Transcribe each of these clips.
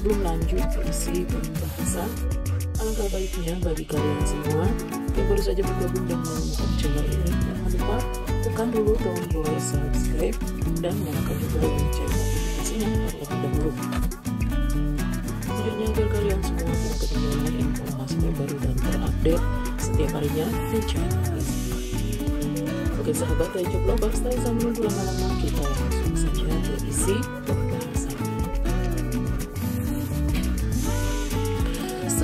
lanjut ke isi pembahasan. Alangkah baiknya bagi kalian semua yang baru saja bergabung dan menemukan channel ini, jangan lupa tekan dulu tombol subscribe dan nyalakan juga lonceng notifikasinya terlebih dahulu. Tujuannya agar kalian semua tidak ketinggalan informasi terbaru dan terupdate setiap harinya di channel ini. Oke sahabat Job Lovers, tak usah menunggu lama-lama kita langsung saja ke isi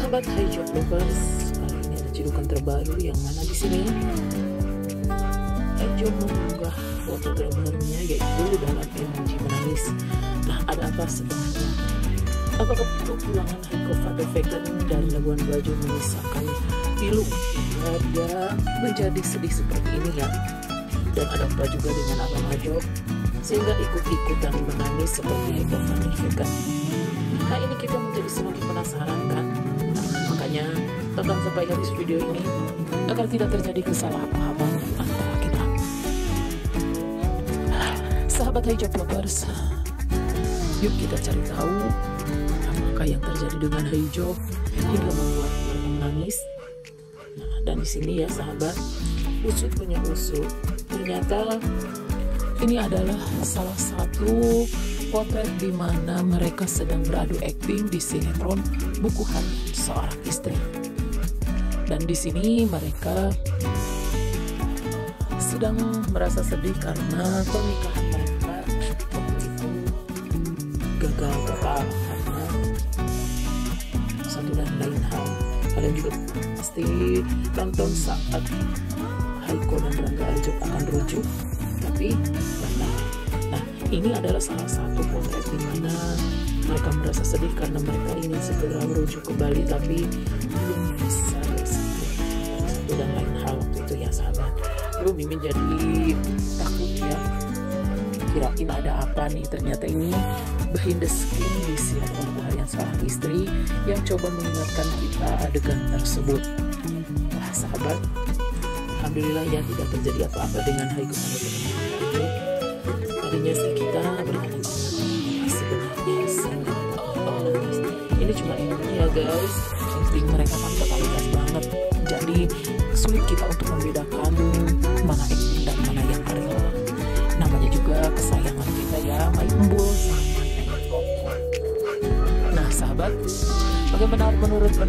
Sahabat Hai Job Lovers, kali ini ada cedukan terbaru yang mana di sini Job mengunggah foto terbarunya yaitu dalam emoji menangis. Nah, ada apa sebenarnya? Apakah kepulangan Heiko Vegan dari Labuan Bajo menyisakan pilu hingga dia menjadi sedih seperti ini ya? Dan ada apa juga dengan Abang Ajo sehingga ikut-ikutan menangis seperti Heiko Vegan? Nah ini kita menjadi semakin penasaran kan? Makanya tonton sampai habis video ini agar tidak terjadi kesalahpahaman antara kita. Sahabat hijab lovers, yuk kita cari tahu apakah yang terjadi dengan hijau hingga membuat menangis. Nah, dan di sini ya sahabat, usut punya usut. Ternyata ini adalah salah satu potret di mana mereka sedang beradu akting di sinetron Buku Harian Seorang Istri. Dan di sini mereka sedang merasa sedih karena pernikahan mereka waktu itu gagal total karena satu dan lain hal. Kalian juga pasti nonton saat Haiko dan Rangga Arjok akan rujuk, tapi gagal. Nah, ini adalah salah satu potret di mana mereka merasa sedih karena mereka ingin segera merujuk kembali, tapi belum bisa satu dan lain hal waktu itu ya sahabat. Lu Mimin jadi takut ya. Kirain ada apa nih? Ternyata ini behind the scene di sinetron harian seorang istri yang coba mengingatkan kita adegan tersebut. Wah sahabat, Alhamdulillah ya tidak terjadi apa-apa dengan Haiko sama Tadinya sih kita berani sebenarnya ini cuma ini ya guys. Insting mereka kan totalitas banget jadi sulit kita untuk membedakan mana acting dan mana yang real. Namanya juga kesayangan kita ya Mai Embul sama Nah sahabat bagaimana menurut pendapat